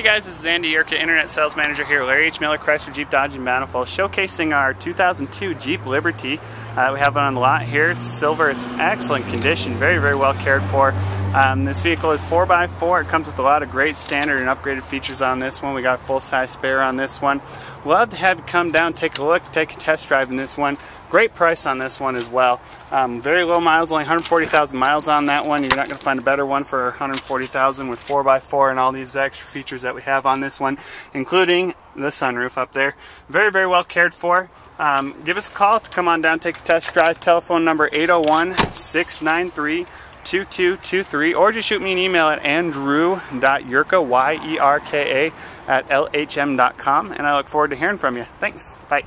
Hey guys, this is Andy Yerka, Internet Sales Manager here at Larry H. Miller Chrysler Jeep Dodge and Bountiful, showcasing our 2002 Jeep Liberty. Uh, we have it on the lot here. It's silver. It's excellent condition. Very, very well cared for. Um, this vehicle is 4x4. It comes with a lot of great standard and upgraded features on this one. We got a full-size spare on this one. Love to have you come down, take a look, take a test drive in this one. Great price on this one as well. Um, very low miles, only 140,000 miles on that one. You're not going to find a better one for 140,000 with 4x4 and all these extra features that we have on this one, including the sunroof up there. Very, very well cared for. Um, give us a call to come on down, take a test drive. Telephone number 801 693 2223 or just shoot me an email at andrew.yerka, Y-E-R-K-A, at lhm.com and I look forward to hearing from you. Thanks. Bye.